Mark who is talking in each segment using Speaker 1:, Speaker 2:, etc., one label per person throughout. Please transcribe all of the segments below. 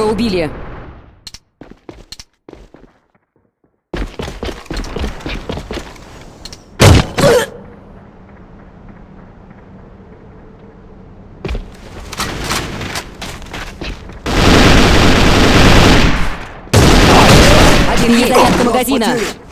Speaker 1: Нашего убили. Один зарядка магазина.
Speaker 2: Потери.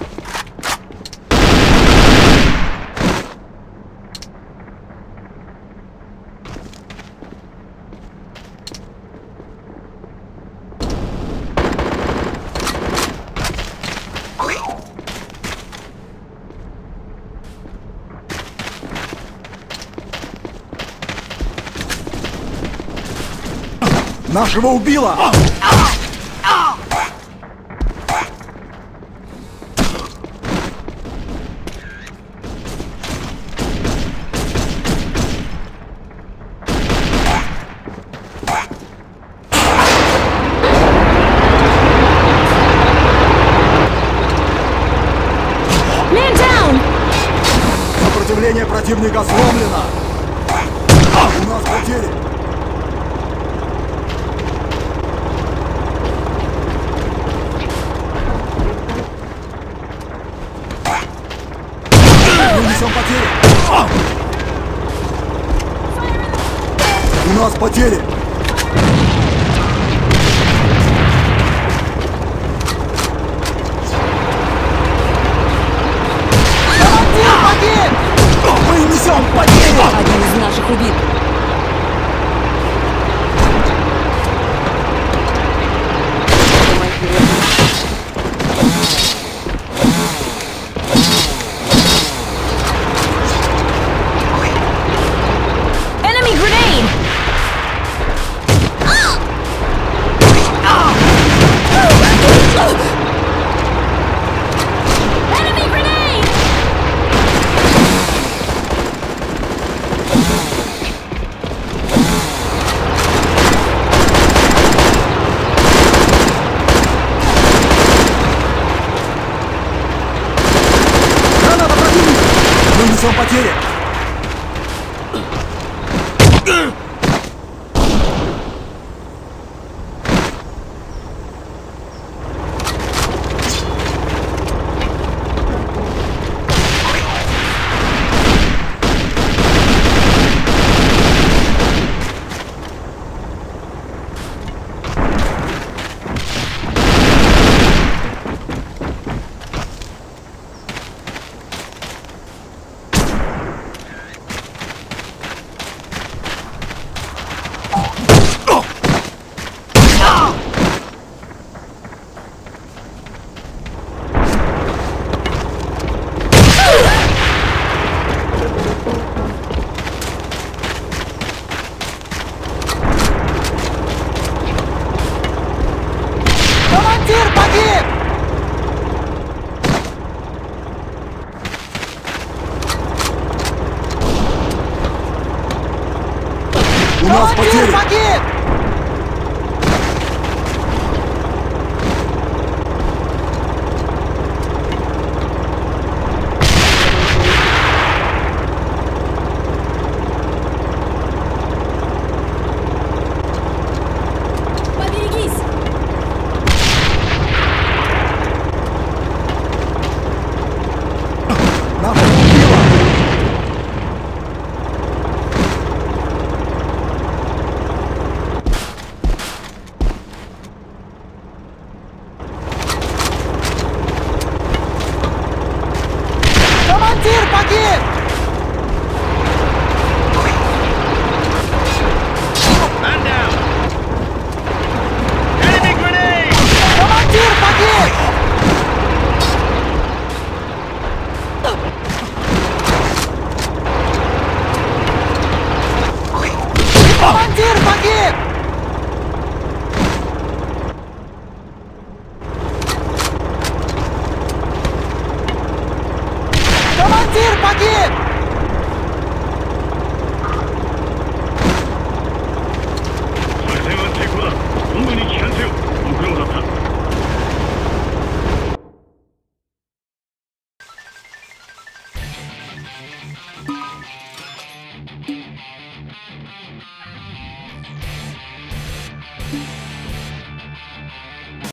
Speaker 2: Нашего убило! Сопротивление противника сломлено! У нас потери! Мы несем потери! У нас потери! Мы несем потери!
Speaker 1: Один из наших убит.
Speaker 2: Мы несем потери! 巻